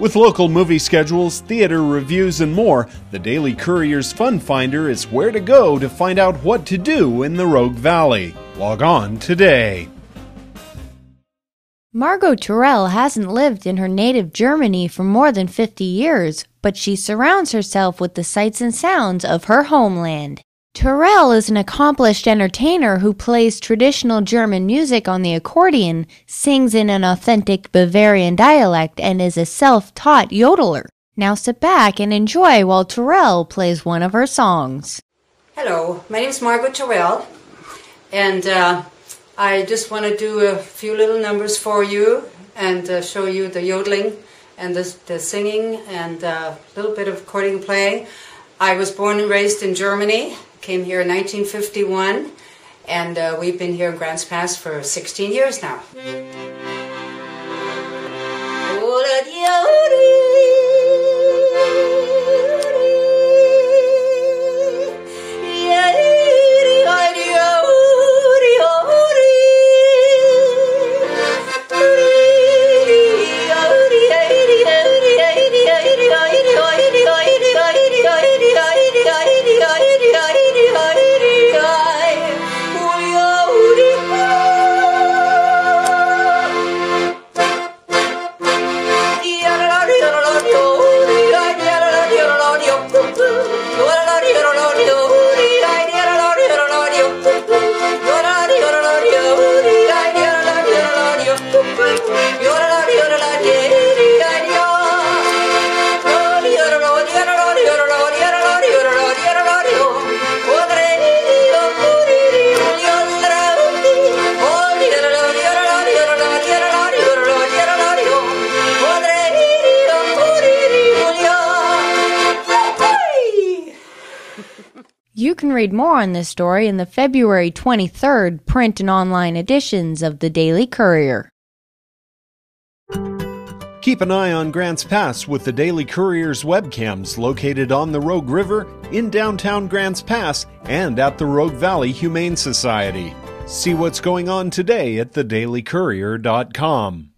With local movie schedules, theater reviews, and more, the Daily Courier's Fun Finder is where to go to find out what to do in the Rogue Valley. Log on today. Margot Terrell hasn't lived in her native Germany for more than 50 years, but she surrounds herself with the sights and sounds of her homeland. Terrell is an accomplished entertainer who plays traditional German music on the accordion, sings in an authentic Bavarian dialect, and is a self taught yodeler. Now sit back and enjoy while Terrell plays one of her songs. Hello, my name is Margot Terrell, and uh, I just want to do a few little numbers for you and uh, show you the yodeling and the, the singing and uh, a little bit of accordion playing. I was born and raised in Germany, came here in 1951, and uh, we've been here in Grants Pass for 16 years now. You can read more on this story in the February 23rd print and online editions of the Daily Courier. Keep an eye on Grants Pass with the Daily Courier's webcams located on the Rogue River, in downtown Grants Pass, and at the Rogue Valley Humane Society. See what's going on today at thedailycourier.com.